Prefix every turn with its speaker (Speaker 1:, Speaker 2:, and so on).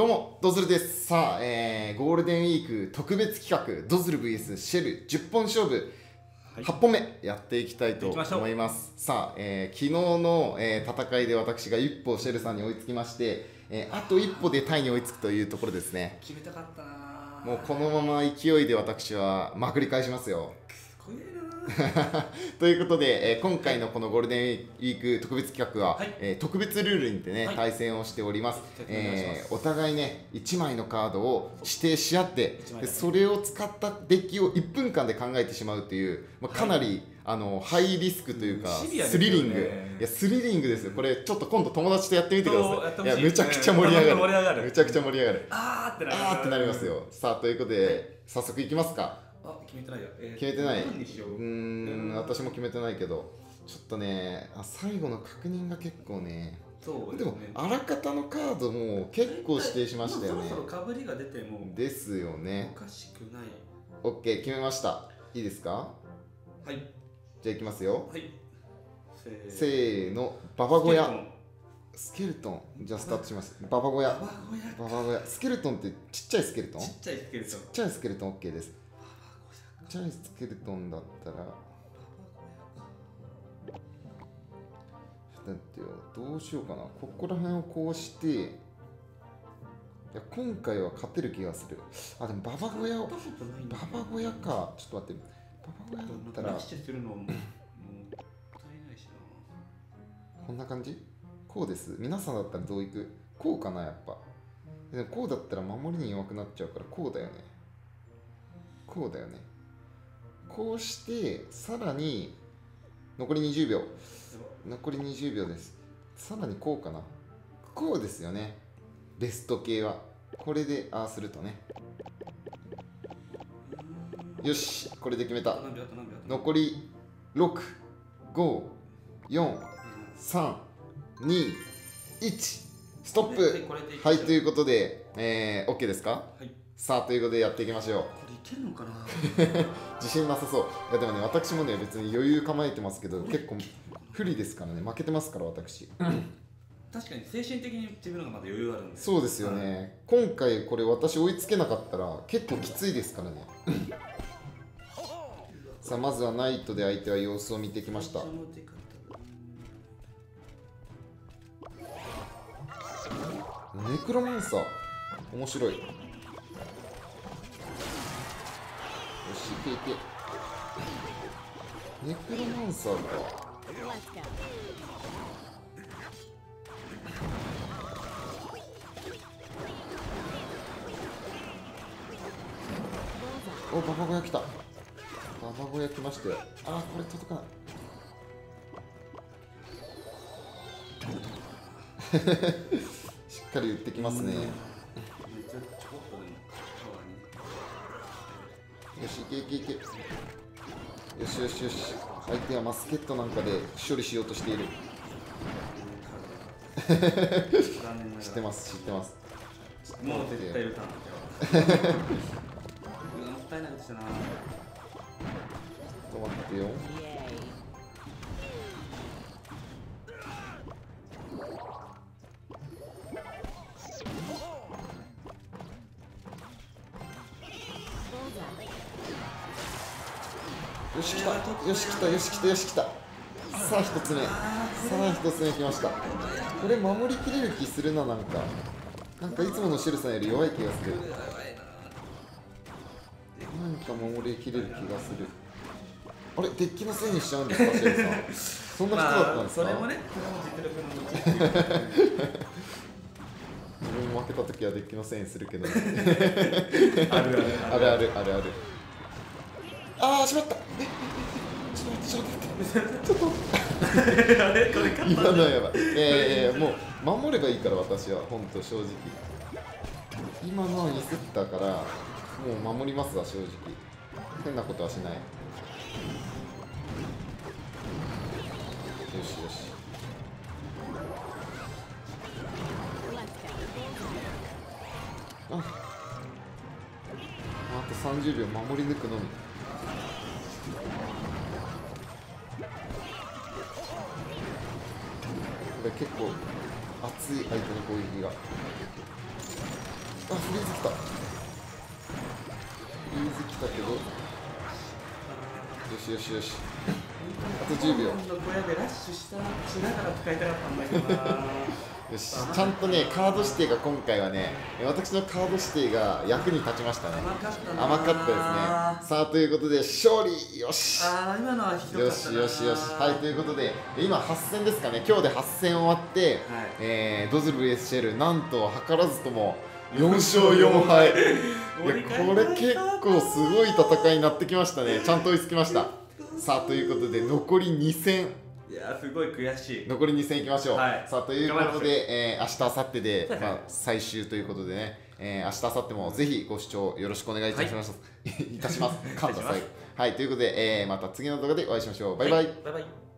Speaker 1: どうも、ドズルです。さあ、えー、ゴールデンウィーク特別企画、ドズル VS シェル10本勝負、
Speaker 2: はい
Speaker 1: 8本目やっていきたいと思います。さあ、えー昨日の、えー戦いで私が一歩シェルさんに追いつきまして、えーあと一歩でタイに追いつくというところですね。
Speaker 2: 決めたかったな
Speaker 1: もうこのまま勢いで私はまくり返しますよ。ということで、えー今回のこのゴールデンウィーク特別企画は、
Speaker 2: はい。
Speaker 1: えー特別ルールにてね、
Speaker 2: はい。
Speaker 1: 対戦をしております。えーお互いね1枚のカードを指定し合ってでそれを使ったデッキを1分間で考えてしまうという、まあ、かなり、あのハイリスクというか、
Speaker 2: シビアです
Speaker 1: スリリング。いやスリリングですよ。これちょっと今度友達とやってみてください。い。やめちゃくちゃ盛り上がる。
Speaker 2: 盛り上がる。
Speaker 1: めちゃくちゃ盛り上がる。
Speaker 2: あーってなる。
Speaker 1: あーってなりますよ。さあということで早速いきますか
Speaker 2: あ決めてないよ、えー
Speaker 1: 決めてない。
Speaker 2: 何にしよう？
Speaker 1: ん私も決めてないけどちょっとねあ最後の確認が結構ね
Speaker 2: そう
Speaker 1: でもあらかたのカードも結構指定しましたよね。
Speaker 2: そろそろかぶりが出ても
Speaker 1: ですよね。
Speaker 2: おかしくない。
Speaker 1: OK 決めました。いいですか？
Speaker 2: はい。
Speaker 1: じゃあいきますよ。
Speaker 2: はい。せー
Speaker 1: の。ババ小屋。
Speaker 2: スケルトン。
Speaker 1: じゃあスタートします。ババ小屋。
Speaker 2: ババ小屋
Speaker 1: スケルトンってちっちゃいスケルトン？ちっ
Speaker 2: ちっちゃいスケルトン。
Speaker 1: ちゃいスケルトン。OK ですちゃいスケルトンだったら。だってよ。どうしようかな。ここら辺をこうして。いや今回は勝てる気がする。あでもババ小屋。を
Speaker 2: やったことないんだ
Speaker 1: ババ小屋か。ちょっと待って。ババ小屋だったら。こんな感じこうです皆さんだったらどういくこうかなやっぱでもこうだったら守りに弱くなっちゃうからこうだよねこうだよねこうしてさらに残り20秒。残り20秒です。さらにこうかな。こうですよね。ベスト系は。これでああするとね。よし。これで決めた。残り6 5 4 3 2 1ストップ。
Speaker 2: はい
Speaker 1: ということで、えー、OK ですか？
Speaker 2: はい。
Speaker 1: さあということでやっていきましょう
Speaker 2: これいけるのかな？
Speaker 1: 自信なさそう。いやでもね私もね別に余裕構えてますけど結構不利ですからね。負けてますから私。
Speaker 2: 確かに精神的に自分の方がまだ余裕あるんで。
Speaker 1: そうですよね、今回これ私追いつけなかったら結構きついですからね。さあまずはナイトで相手は様子を見てきました。ネクロマンサー。面白い。よしいけいけネクロマンサーかおババ小屋来た。ババ小屋来ましたよ。あーこれ届かない しっかり打ってきますね。よしいけいけいけ。よしよしよし。相手はマスケットなんかで処理しようとしている。知ってます知ってます。
Speaker 2: もう絶対打たなきゃ もったいないことしたな。
Speaker 1: ちょっと待ってよよし来た。よし来たよし来たよし来た。さあ一つ目。さあ一つ目来ました。これ守りきれる気するななんか。なんかいつものシェルさんより弱い気がする。なんか守りきれる気がする。あれデッキのせいにしちゃうんですかシェルさん。そんな人だったん
Speaker 2: まあ
Speaker 1: ですか、
Speaker 2: それもねそれも実力のうち
Speaker 1: 自分も負けた時はデッキのせいにするけど、ね、
Speaker 2: あるある。
Speaker 1: あるあるあるあるあーしまったええちょっと待ってちょっと待って
Speaker 2: あれこれ勝った
Speaker 1: 今のはやばい。えー、もう守ればいいから私は本当正直。今のはミスったからもう守りますわ正直。変なことはしない。よしよし。ああと30秒守り抜くのみ。これ結構熱い相手の攻撃があ。フリーズ来たフリーズ来たけどしよしよし。あと10秒。
Speaker 2: 小屋でラッシュしたしながら使いたかったんだけどな
Speaker 1: よし。ちゃんとねカード指定が今回はね私のカード指定が役に立ちましたね。
Speaker 2: 甘かった
Speaker 1: ですね。さあということで勝利！よし。
Speaker 2: ああ今のはひど
Speaker 1: よ
Speaker 2: かったな。
Speaker 1: しよしよし。はいということで今8戦ですかね。今日で8戦終わって、えードズル VS シェルなんと図らずとも4勝4敗。いやこれ結構すごい戦いになってきましたね。ちゃんと追いつきました。さあということで残り2戦。
Speaker 2: いやすごい悔しい。
Speaker 1: 残り2戦いきましょう、
Speaker 2: はい。
Speaker 1: さあということで、えー、明日明後日で、
Speaker 2: はい
Speaker 1: まあ、最終ということでね、えー、明日明後日もぜひご視聴よろしくお願いいたします、い、たします。はいということで、えー、また次の動画でお会いしましょう。バイバイ、
Speaker 2: はいバイバイ